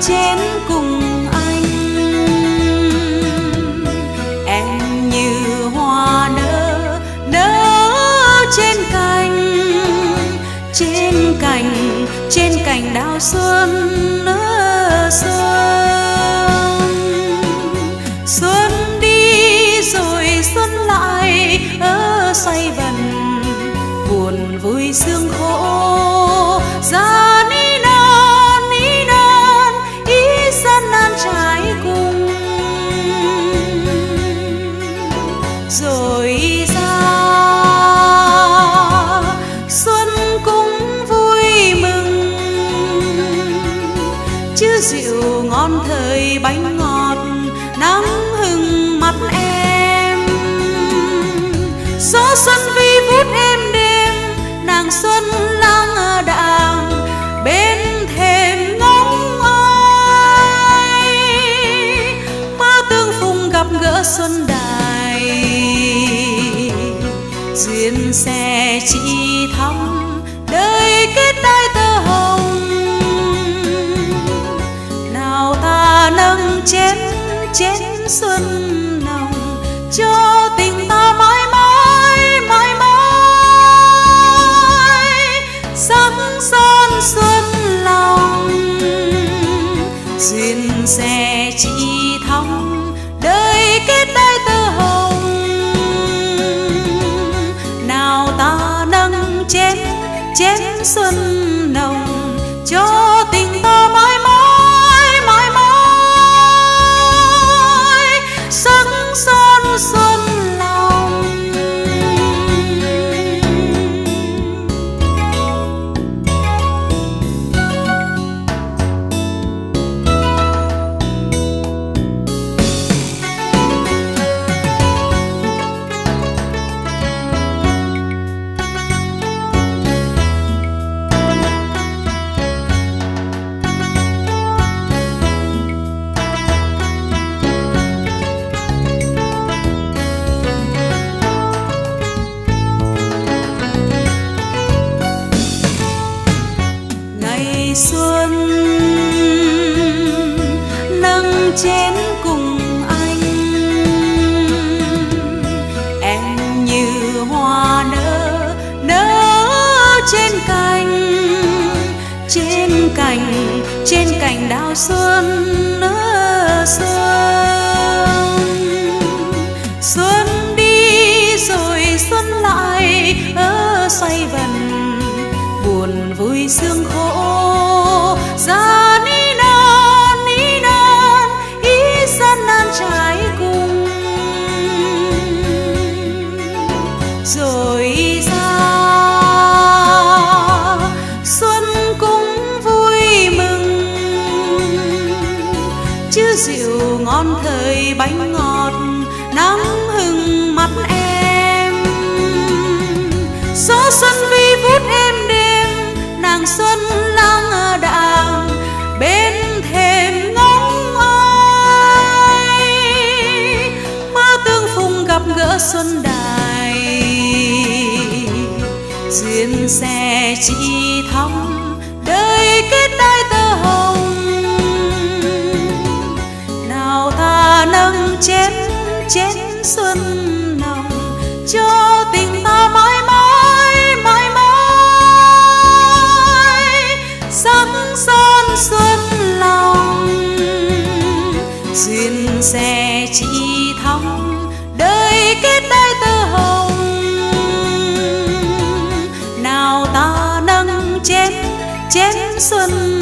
chén cùng anh. Em như hoa nở nở trên cành trên cành trên cành đào xuân nở xuân xuân đi rồi xuân lại ở say bần buồn vui sương khổ. Rượu ngon thời bánh ngọt, nắng hừng mắt em. Gió xuân vi vút em đêm nàng xuân lang đàng, bên thềm ngóng ai. Mơ tương phùng gặp gỡ xuân đài, duyên xe chỉ mẹ chỉ thắm đời kết đai tơ hồng. Nào ta nâng chén chén xuân nồng, cho chén cùng anh. Em như hoa nở nở trên cành trên cành trên cành đào xuân, nở xuân. Xuân đi rồi xuân lại ở xoay vần, buồn vui sương khổ. Rượu thời bánh ngọt nắng hừng mắt em. Gió xuân vi vút em đêm nàng xuân lang đàng, bên thềm ngóng ai mơ tương phùng gặp gỡ xuân đài, duyên xe chỉ thắm đời kết đai ta chén chén xuân nồng, cho tình ta mãi mãi mãi mãi. Sắc son xuân lòng duyên sẽ chỉ thắm đời kết đai tơ hồng. Nào ta nâng chén chén xuân